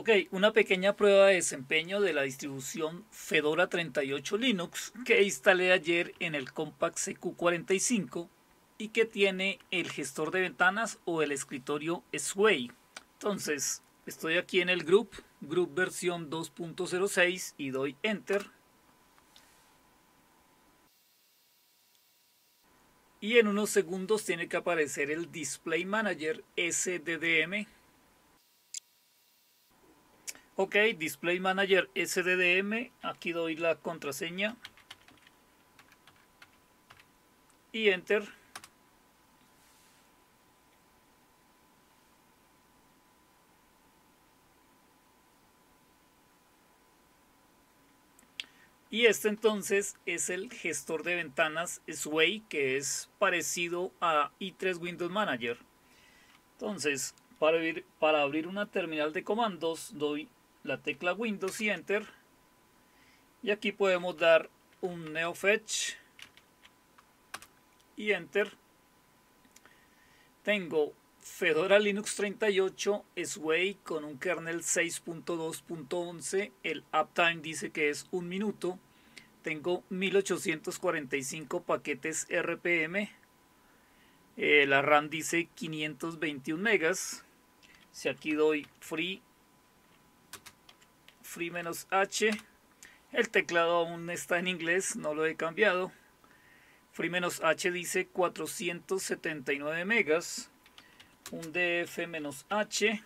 Ok, una pequeña prueba de desempeño de la distribución Fedora 38 Linux que instalé ayer en el Compact CQ45 y que tiene el gestor de ventanas o el escritorio Sway. Entonces, estoy aquí en el group, group versión 2.06 y doy enter. Y en unos segundos tiene que aparecer el Display Manager SDDM Ok, Display Manager SDDM, aquí doy la contraseña y Enter. Y este entonces es el gestor de ventanas Sway que es parecido a i3 Windows Manager. Entonces, para abrir, para abrir una terminal de comandos doy la tecla Windows y Enter. Y aquí podemos dar un NeoFetch y Enter. Tengo Fedora Linux 38 Sway con un kernel 6.2.11. El uptime dice que es un minuto. Tengo 1845 paquetes RPM. Eh, la RAM dice 521 megas. Si aquí doy free free menos H. El teclado aún está en inglés, no lo he cambiado. Free menos H dice 479 megas. Un DF menos H.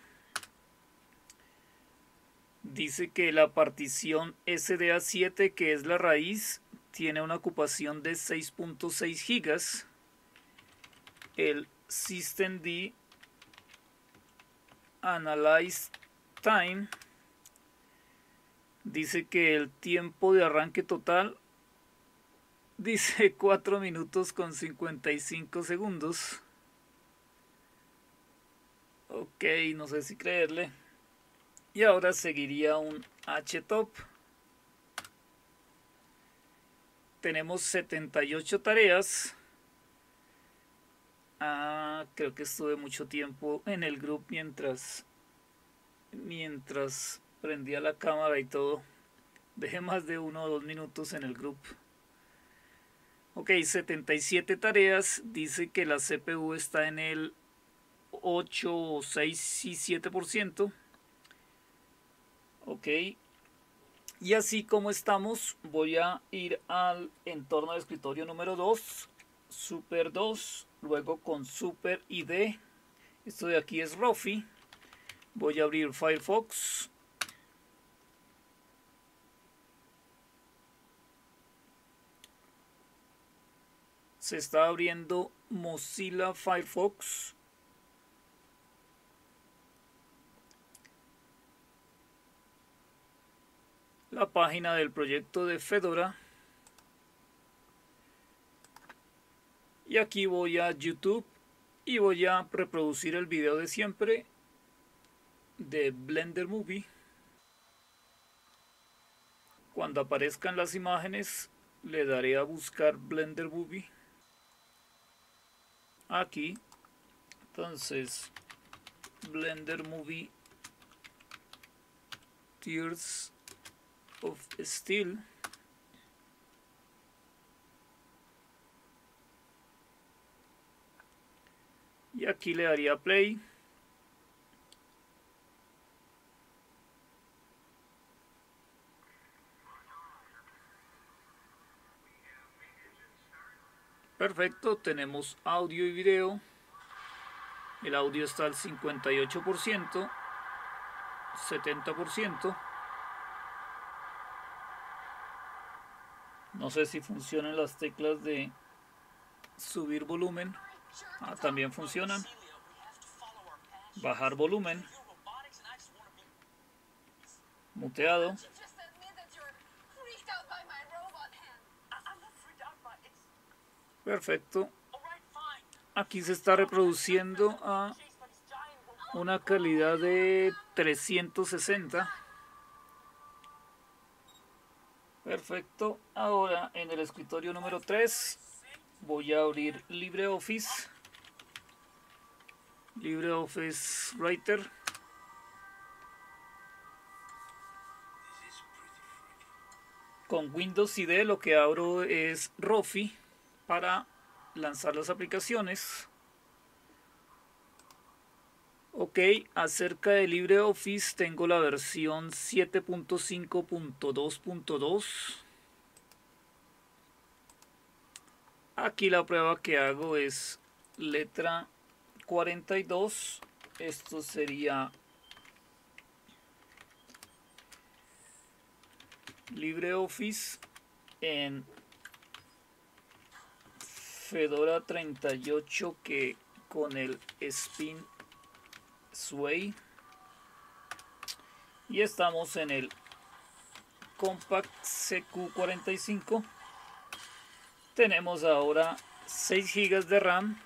Dice que la partición SDA7, que es la raíz, tiene una ocupación de 6.6 gigas. El systemd analyze time Dice que el tiempo de arranque total dice 4 minutos con 55 segundos. Ok, no sé si creerle. Y ahora seguiría un htop. Tenemos 78 tareas. Ah, creo que estuve mucho tiempo en el grupo mientras mientras prendía la cámara y todo. Dejé más de uno o dos minutos en el grupo. Ok, 77 tareas. Dice que la CPU está en el 8, 6 y 7%. Ok. Y así como estamos, voy a ir al entorno de escritorio número 2, Super 2, luego con Super ID. Esto de aquí es Rofi. Voy a abrir Firefox. Se está abriendo Mozilla Firefox. La página del proyecto de Fedora. Y aquí voy a YouTube y voy a reproducir el video de siempre de Blender Movie. Cuando aparezcan las imágenes le daré a buscar Blender Movie aquí. Entonces blender movie tears of steel. Y aquí le daría play Perfecto, tenemos audio y video. El audio está al 58%, 70%. No sé si funcionan las teclas de subir volumen. Ah, también funcionan. Bajar volumen. Muteado. Perfecto. Aquí se está reproduciendo a una calidad de 360. Perfecto. Ahora en el escritorio número 3 voy a abrir LibreOffice. LibreOffice Writer. Con Windows ID lo que abro es Rofi para lanzar las aplicaciones. Ok, acerca de LibreOffice tengo la versión 7.5.2.2. Aquí la prueba que hago es letra 42. Esto sería LibreOffice en Fedora 38 que con el Spin Sway. Y estamos en el Compact CQ45 tenemos ahora 6 GB de RAM.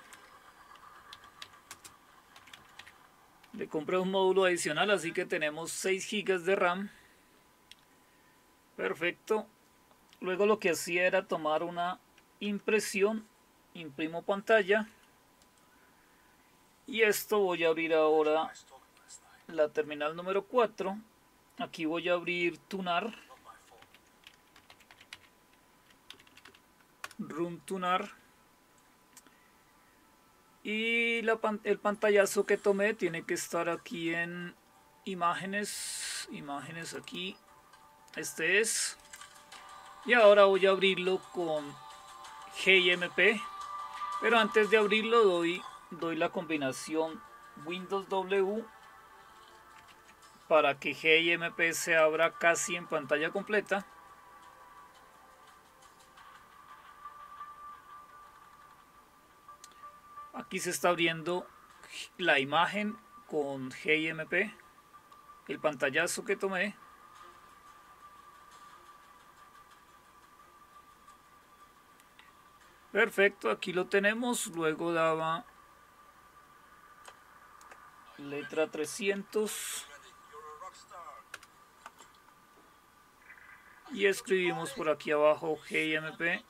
Le compré un módulo adicional así que tenemos 6 GB de RAM. Perfecto. Luego lo que hacía era tomar una impresión imprimo pantalla. Y esto voy a abrir ahora la terminal número 4 aquí voy a abrir tunar. Run tunar. Y la, el pantallazo que tomé tiene que estar aquí en imágenes. Imágenes aquí. Este es. Y ahora voy a abrirlo con GIMP pero antes de abrirlo doy, doy la combinación Windows W para que GIMP se abra casi en pantalla completa. Aquí se está abriendo la imagen con GIMP, el pantallazo que tomé. Perfecto, aquí lo tenemos. Luego daba letra 300. Y escribimos por aquí abajo GMP.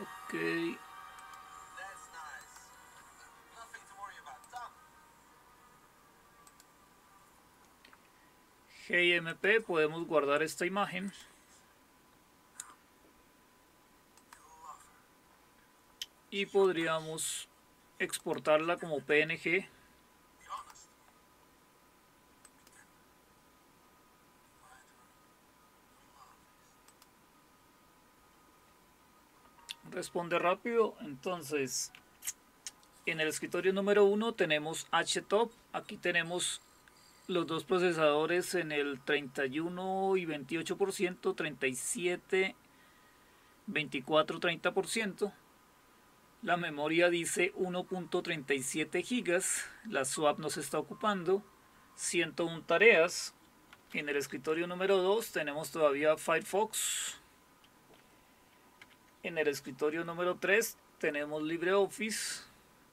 Ok. GMP podemos guardar esta imagen. Y podríamos exportarla como PNG. Responde rápido. Entonces, en el escritorio número 1 tenemos HTOP. Aquí tenemos los dos procesadores en el 31 y 28%, 37, 24, 30%. La memoria dice 1.37 gigas. La swap nos está ocupando 101 tareas. En el escritorio número 2 tenemos todavía Firefox en el escritorio número 3 tenemos LibreOffice.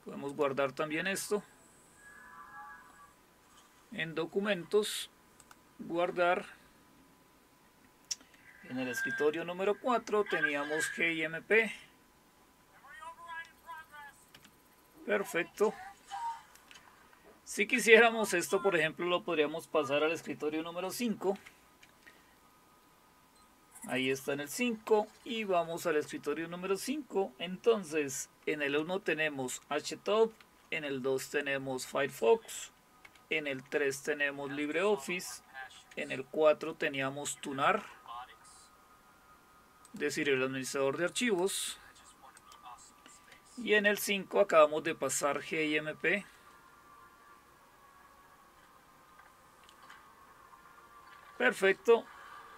Podemos guardar también esto. En documentos, guardar. En el escritorio número 4 teníamos GIMP. Perfecto. Si quisiéramos esto, por ejemplo, lo podríamos pasar al escritorio número 5 Ahí está en el 5 y vamos al escritorio número 5. Entonces, en el 1 tenemos HTOP, en el 2 tenemos Firefox, en el 3 tenemos LibreOffice, en el 4 teníamos Tunar, es decir, el administrador de archivos. Y en el 5 acabamos de pasar GIMP. Perfecto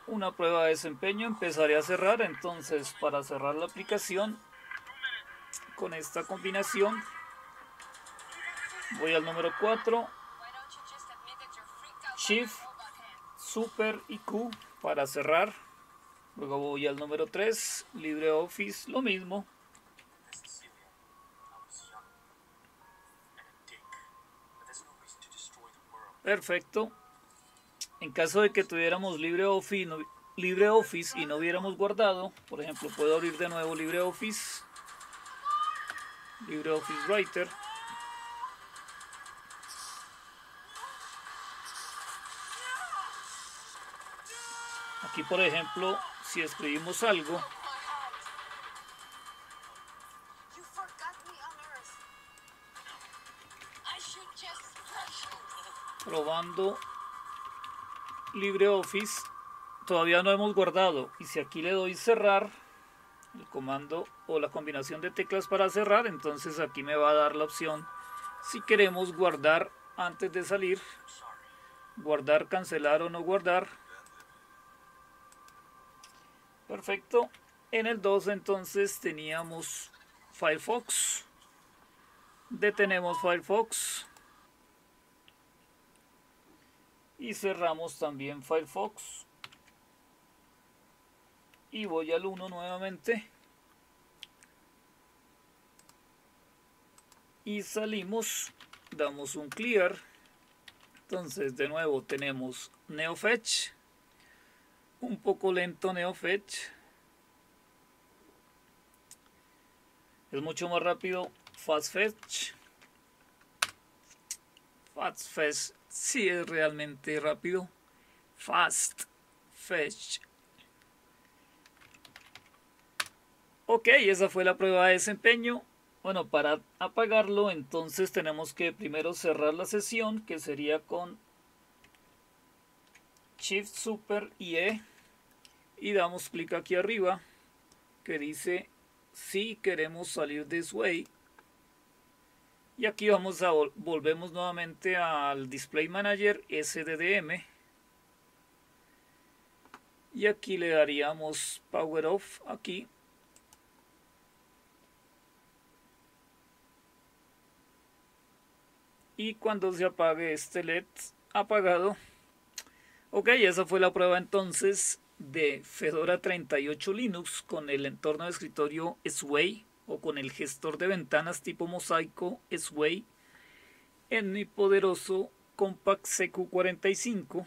una prueba de desempeño empezaré a cerrar entonces para cerrar la aplicación con esta combinación voy al número 4 shift super y q para cerrar luego voy al número 3 libreoffice lo mismo Perfecto. En caso de que tuviéramos LibreOffice, LibreOffice y no hubiéramos guardado, por ejemplo, puedo abrir de nuevo LibreOffice, LibreOffice Writer. Aquí, por ejemplo, si escribimos algo, probando LibreOffice todavía no hemos guardado. Y si aquí le doy cerrar el comando o la combinación de teclas para cerrar entonces aquí me va a dar la opción si queremos guardar antes de salir guardar cancelar o no guardar. Perfecto. En el 2 entonces teníamos Firefox. Detenemos Firefox y cerramos también Firefox. Y voy al 1 nuevamente. Y salimos damos un clear. Entonces de nuevo tenemos NeoFetch. Un poco lento NeoFetch. Es mucho más rápido FastFetch. FastFetch si es realmente rápido. Fast Fetch. Ok, esa fue la prueba de desempeño. Bueno, para apagarlo entonces tenemos que primero cerrar la sesión que sería con Shift Super y E y damos clic aquí arriba que dice si queremos salir de Sway y aquí vamos a volvemos nuevamente al Display Manager SDDM. Y aquí le daríamos Power Off aquí. Y cuando se apague este LED apagado. Ok, esa fue la prueba entonces de Fedora 38 Linux con el entorno de escritorio Sway o con el gestor de ventanas tipo mosaico Sway en mi poderoso Compact CQ45